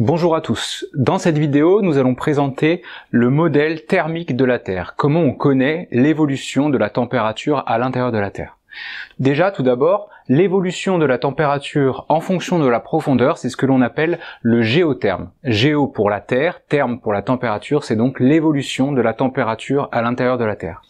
Bonjour à tous. Dans cette vidéo, nous allons présenter le modèle thermique de la Terre. Comment on connaît l'évolution de la température à l'intérieur de la Terre? Déjà, tout d'abord, l'évolution de la température en fonction de la profondeur, c'est ce que l'on appelle le géotherme. Géo pour la Terre, terme pour la température, c'est donc l'évolution de la température à l'intérieur de la Terre.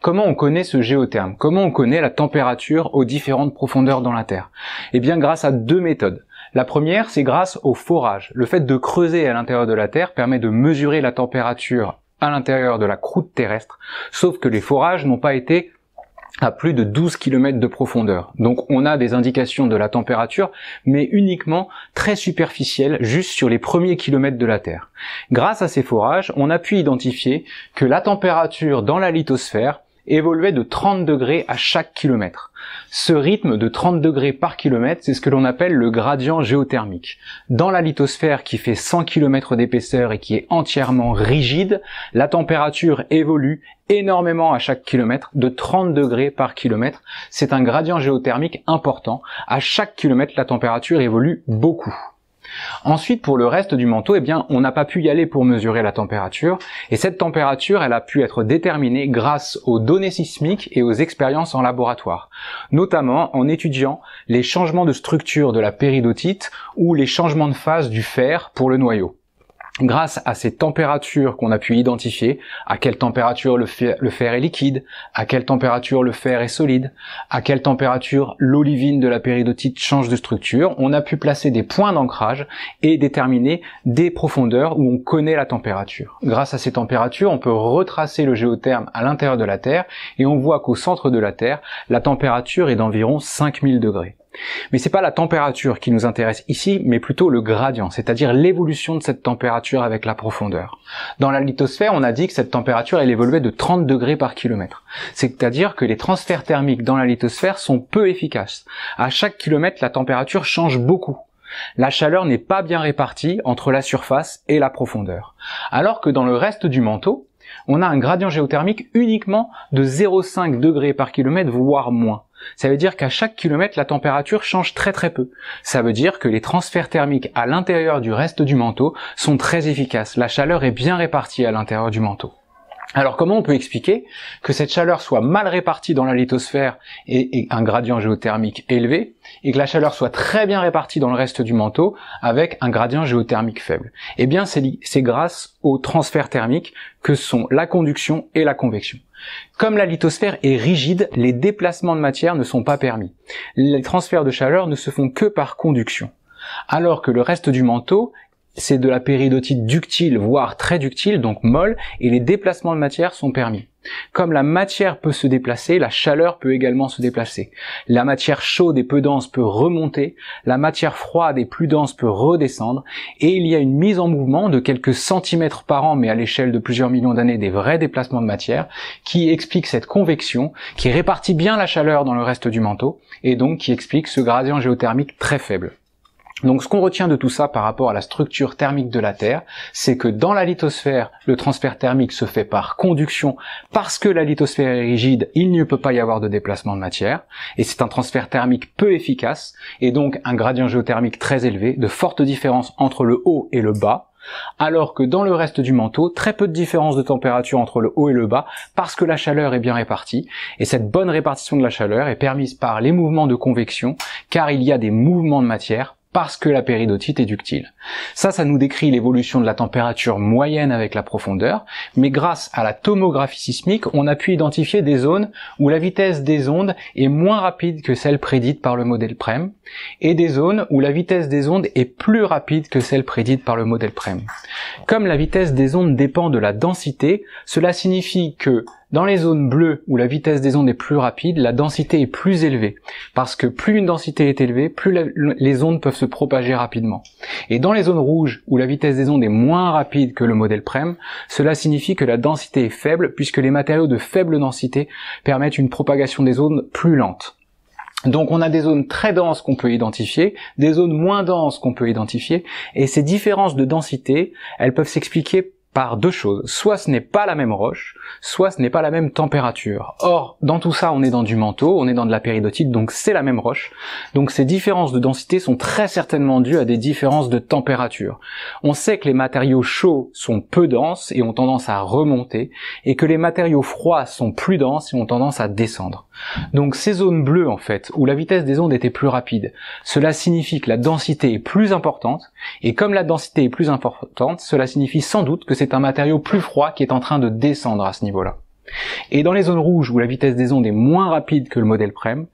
Comment on connaît ce géotherme? Comment on connaît la température aux différentes profondeurs dans la Terre? Eh bien, grâce à deux méthodes. La première, c'est grâce au forage. Le fait de creuser à l'intérieur de la Terre permet de mesurer la température à l'intérieur de la croûte terrestre, sauf que les forages n'ont pas été à plus de 12 km de profondeur. Donc on a des indications de la température, mais uniquement très superficielles, juste sur les premiers kilomètres de la Terre. Grâce à ces forages, on a pu identifier que la température dans la lithosphère évoluait de 30 degrés à chaque kilomètre. Ce rythme de 30 degrés par kilomètre, c'est ce que l'on appelle le gradient géothermique. Dans la lithosphère qui fait 100 km d'épaisseur et qui est entièrement rigide, la température évolue énormément à chaque kilomètre, de 30 degrés par kilomètre. C'est un gradient géothermique important. À chaque kilomètre, la température évolue beaucoup. Ensuite, pour le reste du manteau, eh bien, on n'a pas pu y aller pour mesurer la température, et cette température, elle a pu être déterminée grâce aux données sismiques et aux expériences en laboratoire, notamment en étudiant les changements de structure de la péridotite ou les changements de phase du fer pour le noyau grâce à ces températures qu'on a pu identifier, à quelle température le fer, est liquide, à quelle température le fer est solide, à quelle température l'olivine de la péridotite change de structure, on a pu placer des points d'ancrage et déterminer des profondeurs où on connaît la température. Grâce à ces températures, on peut retracer le géotherme à l'intérieur de la Terre et on voit qu'au centre de la Terre, la température est d'environ 5000 degrés. Mais c'est pas la température qui nous intéresse ici, mais plutôt le gradient, c'est-à-dire l'évolution de cette température avec la profondeur. Dans la lithosphère, on a dit que cette température, elle évoluait de 30 degrés par kilomètre. C'est-à-dire que les transferts thermiques dans la lithosphère sont peu efficaces. À chaque kilomètre, la température change beaucoup. La chaleur n'est pas bien répartie entre la surface et la profondeur. Alors que dans le reste du manteau, on a un gradient géothermique uniquement de 0,5 degrés par kilomètre, voire moins. Ça veut dire qu'à chaque kilomètre, la température change très très peu. Ça veut dire que les transferts thermiques à l'intérieur du reste du manteau sont très efficaces. La chaleur est bien répartie à l'intérieur du manteau. Alors comment on peut expliquer que cette chaleur soit mal répartie dans la lithosphère et, un gradient géothermique élevé, et que la chaleur soit très bien répartie dans le reste du manteau avec un gradient géothermique faible? Eh bien c'est grâce aux transferts thermiques que sont la conduction et la convection. Comme la lithosphère est rigide, les déplacements de matière ne sont pas permis. Les transferts de chaleur ne se font que par conduction. Alors que le reste du manteau c'est de la péridotite ductile, voire très ductile, donc molle, et les déplacements de matière sont permis. Comme la matière peut se déplacer, la chaleur peut également se déplacer. La matière chaude et peu dense peut remonter, la matière froide et plus dense peut redescendre, et il y a une mise en mouvement de quelques centimètres par an, mais à l'échelle de plusieurs millions d'années, des vrais déplacements de matière, qui explique cette convection, qui répartit bien la chaleur dans le reste du manteau, et donc qui explique ce gradient géothermique très faible. Donc ce qu'on retient de tout ça par rapport à la structure thermique de la Terre, c'est que dans la lithosphère, le transfert thermique se fait par conduction. Parce que la lithosphère est rigide, il ne peut pas y avoir de déplacement de matière, et c'est un transfert thermique peu efficace, et donc un gradient géothermique très élevé, de fortes différences entre le haut et le bas, alors que dans le reste du manteau, très peu de différence de température entre le haut et le bas, parce que la chaleur est bien répartie, et cette bonne répartition de la chaleur est permise par les mouvements de convection, car il y a des mouvements de matière parce que la péridotite est ductile. Ça, ça nous décrit l'évolution de la température moyenne avec la profondeur, mais grâce à la tomographie sismique, on a pu identifier des zones où la vitesse des ondes est moins rapide que celle prédite par le modèle PREM, et des zones où la vitesse des ondes est plus rapide que celle prédite par le modèle PREM. Comme la vitesse des ondes dépend de la densité, cela signifie que dans les zones bleues où la vitesse des ondes est plus rapide, la densité est plus élevée. Parce que plus une densité est élevée, plus les ondes peuvent se propager rapidement. Et dans les zones rouges où la vitesse des ondes est moins rapide que le modèle PREM, cela signifie que la densité est faible puisque les matériaux de faible densité permettent une propagation des ondes plus lente. Donc on a des zones très denses qu'on peut identifier, des zones moins denses qu'on peut identifier, et ces différences de densité, elles peuvent s'expliquer par deux choses. Soit ce n'est pas la même roche, soit ce n'est pas la même température. Or, dans tout ça, on est dans du manteau, on est dans de la péridotite, donc c'est la même roche. Donc ces différences de densité sont très certainement dues à des différences de température. On sait que les matériaux chauds sont peu denses et ont tendance à remonter, et que les matériaux froids sont plus denses et ont tendance à descendre. Donc ces zones bleues, en fait, où la vitesse des ondes était plus rapide, cela signifie que la densité est plus importante, et comme la densité est plus importante, cela signifie sans doute que c'est c'est un matériau plus froid qui est en train de descendre à ce niveau-là. Et dans les zones rouges où la vitesse des ondes est moins rapide que le modèle PREM,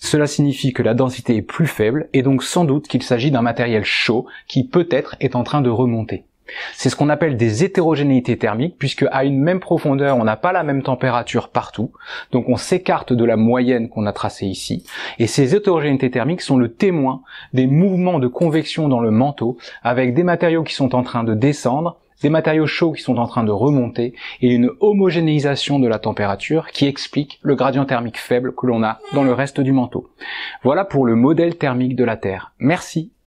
cela signifie que la densité est plus faible et donc sans doute qu'il s'agit d'un matériel chaud qui peut-être est en train de remonter. C'est ce qu'on appelle des hétérogénéités thermiques, puisque à une même profondeur, on n'a pas la même température partout, donc on s'écarte de la moyenne qu'on a tracée ici, et ces hétérogénéités thermiques sont le témoin des mouvements de convection dans le manteau, avec des matériaux qui sont en train de descendre des matériaux chauds qui sont en train de remonter et une homogénéisation de la température qui explique le gradient thermique faible que l'on a dans le reste du manteau. Voilà pour le modèle thermique de la Terre. Merci